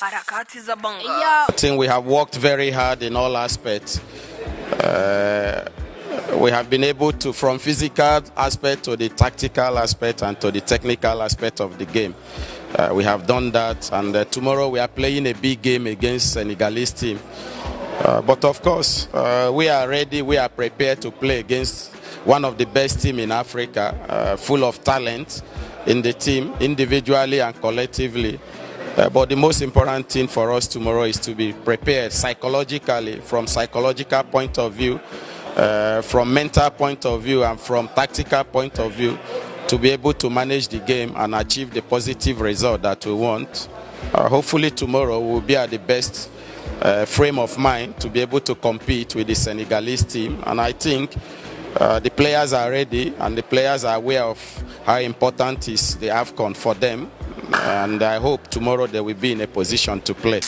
harakati za Bongo. Yeah. I think we have worked very hard in all aspects. Uh, we have been able to, from physical aspect to the tactical aspect and to the technical aspect of the game. Uh, we have done that, and uh, tomorrow we are playing a big game against Senegalese team. Uh, but of course, uh, we are ready. We are prepared to play against one of the best team in Africa, uh, full of talent in the team, individually and collectively. Uh, but the most important thing for us tomorrow is to be prepared psychologically, from psychological point of view, uh, from mental point of view, and from tactical point of view, to be able to manage the game and achieve the positive result that we want. Uh, hopefully tomorrow we'll be at the best uh, frame of mind to be able to compete with the Senegalese team, and I think. Uh, the players are ready and the players are aware of how important is the AFCON for them and I hope tomorrow they will be in a position to play.